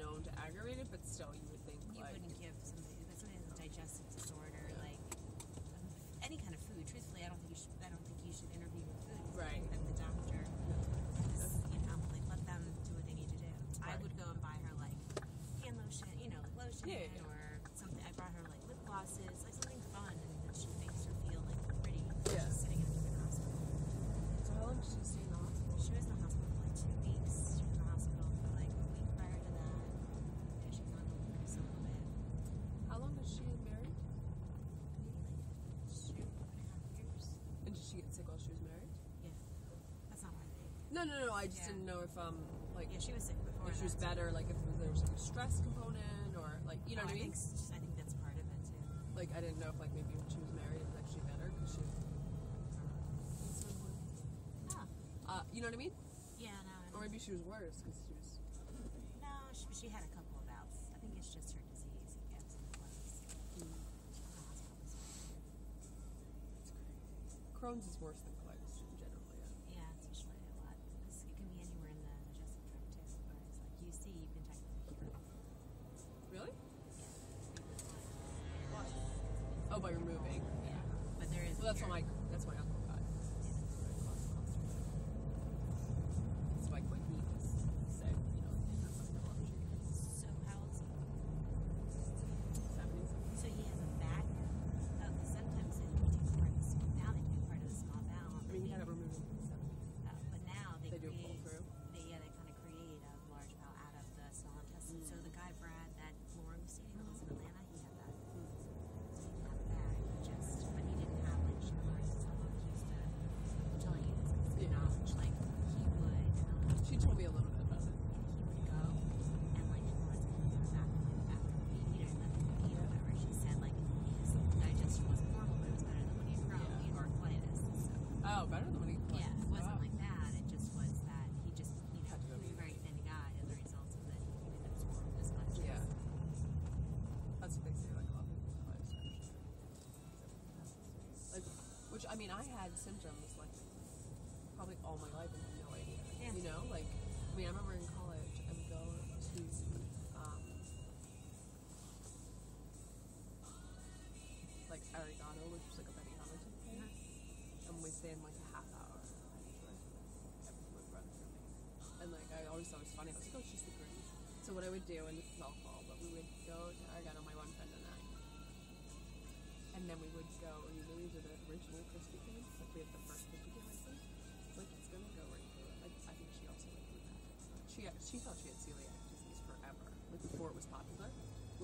known to aggravate it, but still, you would think You like wouldn't give somebody that's somebody has a digestive disorder, No, no, no. I just Yeah. didn't know if um like Yeah, she was sick before. if she was better, like if there was like a stress component or like you know Oh, what I mean. think, I think that's part of it too. Like I didn't know if like maybe when she was married it was actually better because she. Oh. Uh, you know what I mean? Yeah, no. Or maybe she was worse because she was. No, she, she had a couple of bouts. I think it's just her disease. It gets in the place. She's in the hospital this week. Crohn's is worse than that's a what my cure. that's my uncle got. It's like when he was sick, you know, he had like allergy. So how old is he? Seventies. So he has a bag now? Oh, 'cause sometimes they do part of the small, now they do part of the small bowel. I mean, he had it removed in the seventies. Uh, but now they, They do pull create, through? They, yeah, they kind of create a large bowel out of the small intestine. So the guy Brad that Lauren was seeing that lives in Atlanta, he had that. So he didn't have a bag, just but he didn't have like she learned so he used to I'm telling you this like Yeah. knowledge. Like he would um, She told me a little bit about it. he would go and like towards the back after he you know nothing to eat or whatever. She said like his digestion wasn't normal, but it was better than when he had Crohn, he had colitis. So Oh, better than when he. yeah, it wasn't Wow. like that. It just was that he just, you know, Had to go he was a eat. very thin guy as a result of that. He didn't absorb as much. Yeah. That's what they say, like, a lot of people with colitis actually. Like, which, I mean, I had symptoms, like, probably all my life and had no idea. Yeah. You know? Like, I mean, I remember in college, I would go to, um, like, Arigato, which was like a Benihana type thing. And we'd stay in, like, a half hour. Everything would run through me. And, like, I always thought it was funny. I was like, oh, she's the green. So what I would do, and this is all fall, but we would go to Arigato, my one friend and I. And then we would go, and usually these are the original Krispy Kremes. Like, we had the first Krispy Kreme, I think. Like, it's gonna go right through it. Like, I think she also, like, that. She, she thought she had celiac disease forever. Like, before it was popular.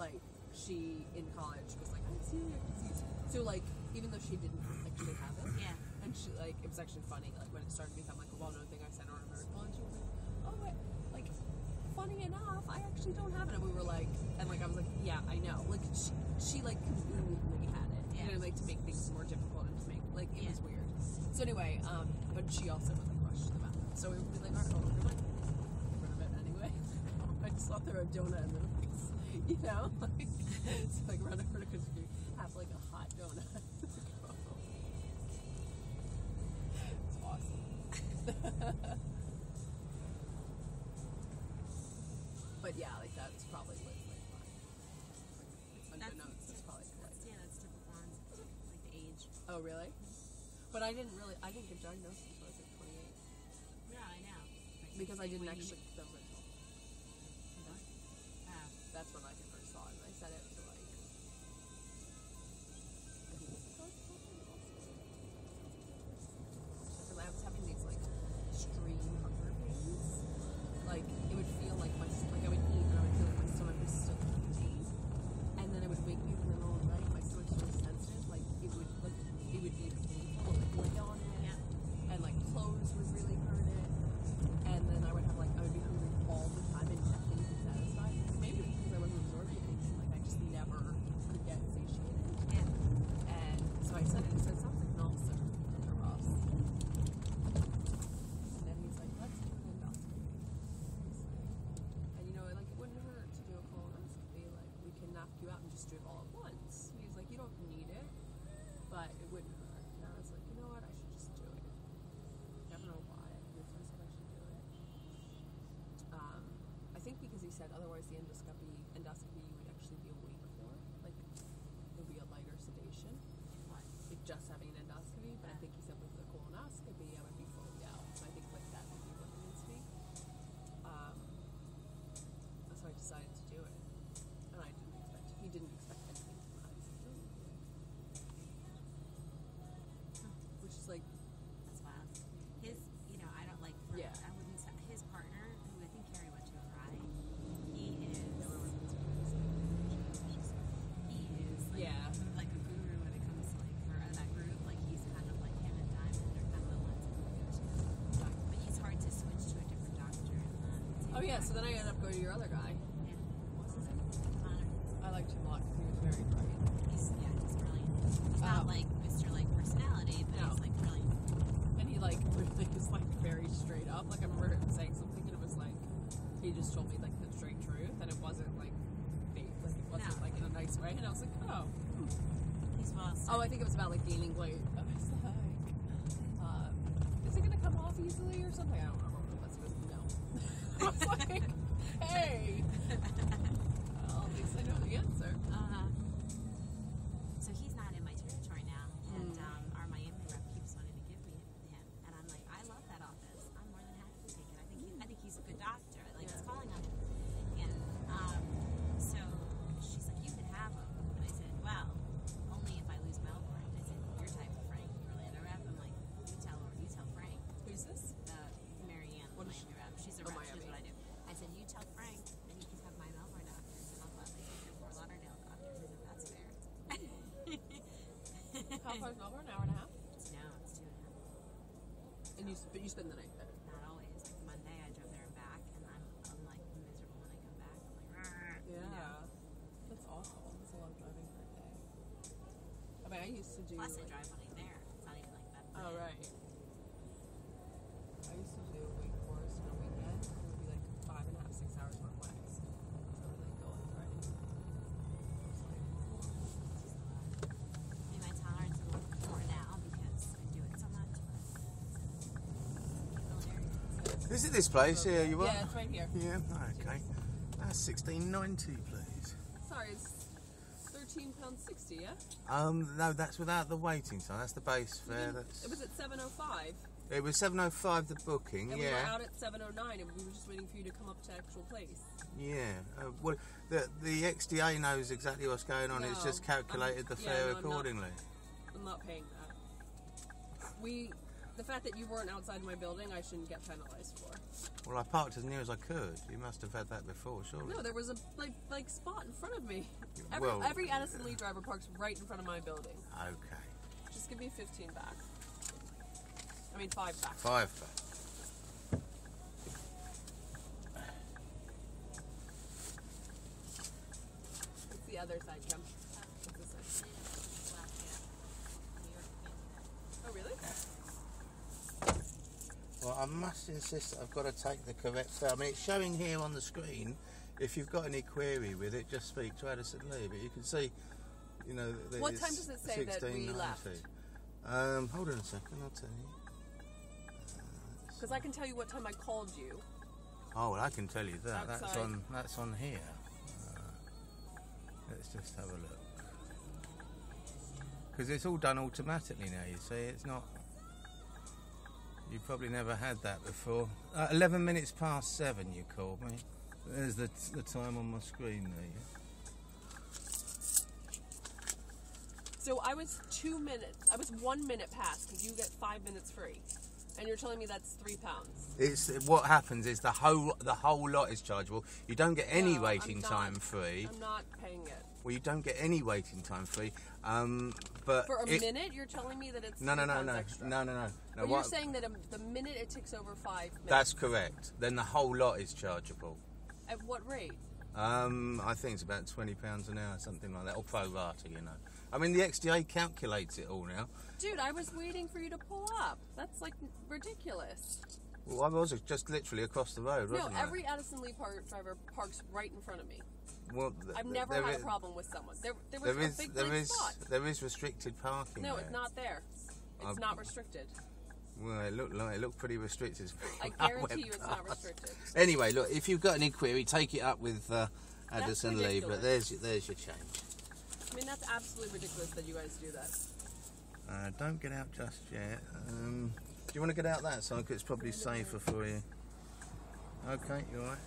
Like, she, in college, was like, I have celiac disease. So, like, even though she didn't actually have it. Yeah. And she, like, it was actually funny, like, when it started to become, like, a well-known thing, I sent her an article, and she was like, oh, wait, like, funny enough, I actually don't have it. And we were like, and like I was like, yeah, I know. Like she, she like conveniently had You Yeah. like to make things more difficult and to make like it Yeah. was weird. So anyway, um, but she also rush to the bathroom. So we would be like, all right, well, gonna get rid of it anyway. I just thought there a donut in the face, you know, like so like run over to Krispy have like a hot donut. Oh really? But I didn't really I didn't get diagnosed until I was like twenty eight. Yeah, I know. Because I didn't actually. otherwise the endoscopy yeah, so then I ended up going to your other guy. yeah. What's his name? Connor. I liked him a lot 'cause he was very bright. He's yeah, he's brilliant. He's not Um, like Mr. like personality, but no. he's like brilliant. And he like really is like very straight up. Like I remember him saying something and it was like he just told me like the straight truth and it wasn't like fake. Like it wasn't No. like in a nice way. And I was like, oh. He's well. Oh, I think it was about like gaining weight. I was like, um, is it gonna come off easily or something? I don't remember like, hey. Is Melbourne? An hour and a half? No, it's two and a half. And you sp- you spend the night there. Not always. Like Monday, I drove there and back, and I'm, I'm like miserable when I come back. I'm like, "Rrr," you know? That's awful. That's a lot of driving for a day. I mean, I used to do. Plus, I drive when I'm there. It's not even like that. Oh right. I used to do Wake Forest on a weekend. It would be like five and a half, six hours one way. So I would like go on Friday. It's like, I mean, my tolerance is a little more now because I do it so much. But military. Is it this place Yeah, You are? yeah, it's right here. Yeah, okay. That's sixteen ninety, please. Sorry, it's thirteen pounds sixty. Yeah. Um, no, that's without the waiting time. That's the base fare. That's It was at seven oh five, it was seven oh five the booking. and we were Yeah, out at seven oh nine, and we were just waiting for you to come up to actual place. yeah. Uh, well, the the XDA knows exactly what's going on. It's just calculated the I'm- yeah, fare no, I'm not. accordingly. I'm not paying that. We, the fact that you weren't outside my building, I shouldn't get penalized for. Well, I parked as near as I could. You must have had that before, surely. No, there was a like like spot in front of me. Every, Well- every Addison Lee driver parks right in front of my building. Okay, Just give me 15 back. I mean, five back. five. back. It's the other side, Kim. It's this side. Oh, really? Well, I must insist that I've got to take the correct fare. I mean, it's showing here on the screen. If you've got any query with it, just speak to Addison Lee. But you can see, you know, that What time does it say that we left? Um, hold on a second, I'll tell you. Because I can tell you what time I called you. Oh, well, I can tell you that. That's on. That's on here. Uh, let's just have a look. Because it's all done automatically now. You see, it's not. You probably never had that before. Uh, Eleven minutes past seven. You called me. There's the the time on my screen there. Yeah? So I was two minutes. I was one minute past because you get five minutes free, and you're telling me that's three pounds. It's what happens is the whole the whole lot is chargeable. You don't get any No, waiting not- time free. I'm not paying it Well, you don't get any waiting time free. Um, but for a it- minute. You're telling me that it's No, no, no, no, extra. no, no, no. no. But what- you're saying that the minute it ticks over five minutes. That's correct. Then the whole lot is chargeable. at what rate? Um, I think it's about twenty pounds an hour, something like that, or pro rata, you know. I mean, the XDA calculates it all now. Dude, I was waiting for you to pull up. That's like ridiculous. Well, I was just literally across the road, No, wasn't I? every Addison Lee Park driver parks right in front of me. Well, th- I've never there had is- a problem with someone. There, there was There a is, big there blank is, spot. there is restricted parking. No, there. it's not there. It's I've- not restricted. Well, it looked like it looked pretty restricted. I guarantee you it's not restricted. Anyway, look, if you've got any query, take it up with uh, Addison Lee. ridiculous. But there's your- there's your change. I mean, that's absolutely ridiculous that you guys do that. Uh, don't get out just yet. Um, do you want to get out that side? 'Cause it's probably safer for you. Okay, you alright?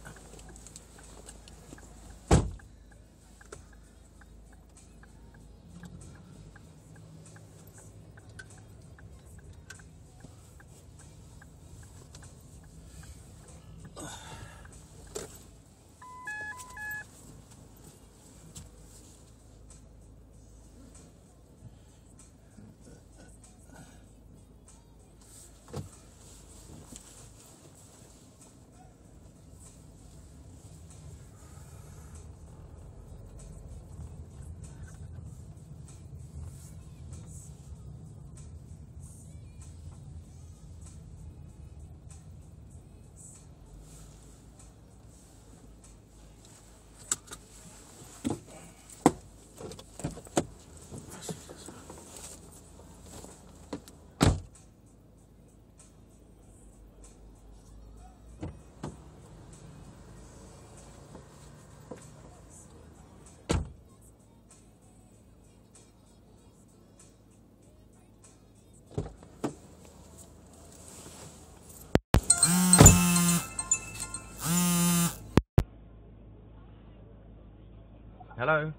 Hello.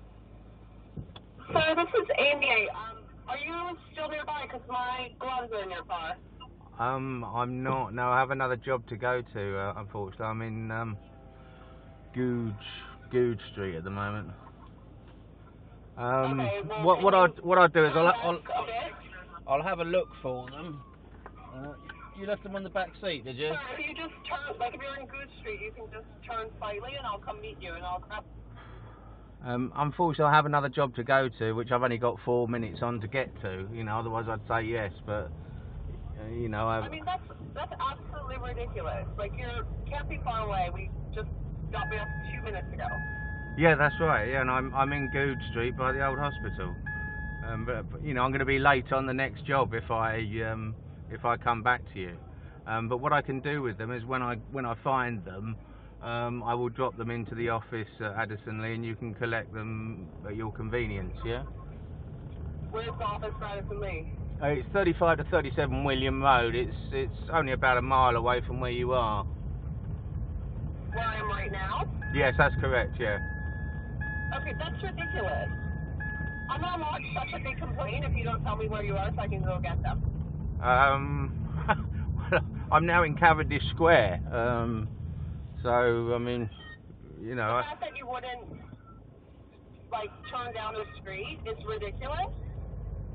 Sir, this is Amy. Um, are you still nearby? Because my gloves are in your car. Um, I'm not. No, I have another job to go to. Uh, unfortunately, I'm in um, Goodge, Goodge Street at the moment. Um, Okay, well, what what I you what I do is I'll I'll, a bit. I'll have a look for them. Uh, you left them on the back seat, did you? Sir, if you just turn, like if you're in Goodge Street, you can just turn slightly and I'll come meet you and I'll grab. Um, unfortunately, I have another job to go to, which I've only got four minutes on to get to. You know, otherwise I'd say yes, but uh, you know, I've, I mean, that's that's absolutely ridiculous. Like you're can't be far away. We just got me up two minutes ago. Yeah, that's right. Yeah, and I'm I'm in Goodge Street by the old hospital. Um, but, but, you know, I'm going to be late on the next job if I um, if I come back to you. Um, but what I can do with them is when I when I find them, um, I will drop them into the office at Addison Lee, and you can collect them at your convenience. Yeah. Where's the office for Addison Lee? Uh, it's 35 to 37 William Road. It's it's only about a mile away from where you are. Where I am right now? Yes, that's correct. Yeah. Okay, that's ridiculous. I'm gonna lodge such a big complaint if you don't tell me where you are so I can go get them. Um, I'm now in Cavendish Square. Um, so I mean, you know, The I, fact that you wouldn't like turn down the street is ridiculous.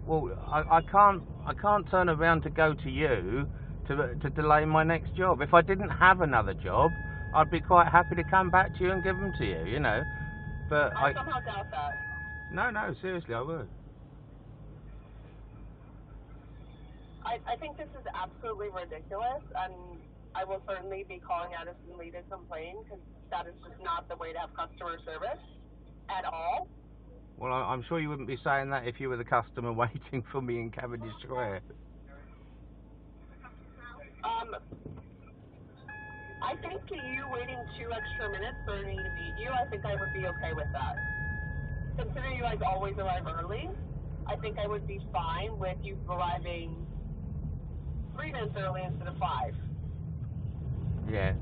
well, I, I can't I can't turn around to go to you to to delay my next job. If I didn't have another job, I'd be quite happy to come back to you and give them to you. You know, but I I somehow doubt that. no no seriously I would. I, I think this is absolutely ridiculous, and I will certainly be calling Addison Lee to complain because that is just not the way to have customer service at all. Well, I, I'm sure you wouldn't be saying that if you were the customer waiting for me in Cavendish Square. Um, I think you waiting two extra minutes for me to meet you, I think I would be okay with that. Considering you guys always arrive early, I think I would be fine with you arriving three minutes early instead of five. Yeah.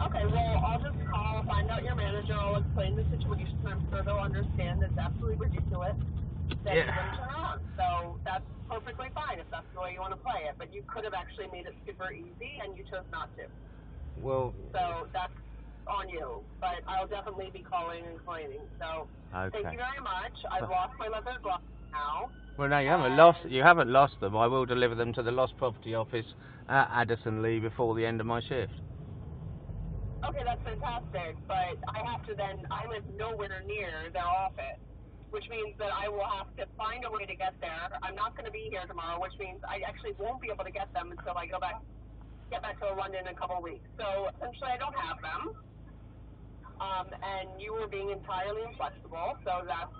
Okay, well, I'll just call, find out your manager, I'll explain the situation. I'm sure they'll understand it's absolutely ridiculous that you Yeah. didn't turn on. So that's perfectly fine if that's the way you want to play it. But you could have actually made it super easy, and you chose not to. Well, So that's on you. But I'll definitely be calling and complaining. So okay. thank you very much. I've lost my leather gloves now. Well, no, you haven't lost. You haven't lost them. I will deliver them to the lost property office at Addison Lee before the end of my shift. Okay, that's fantastic. But I have to then, I live nowhere near their office, which means that I will have to find a way to get there. I'm not going to be here tomorrow, which means I actually won't be able to get them until I go back, get back to London in a couple of weeks. So essentially, I don't have them. Um, and you were being entirely inflexible, so that's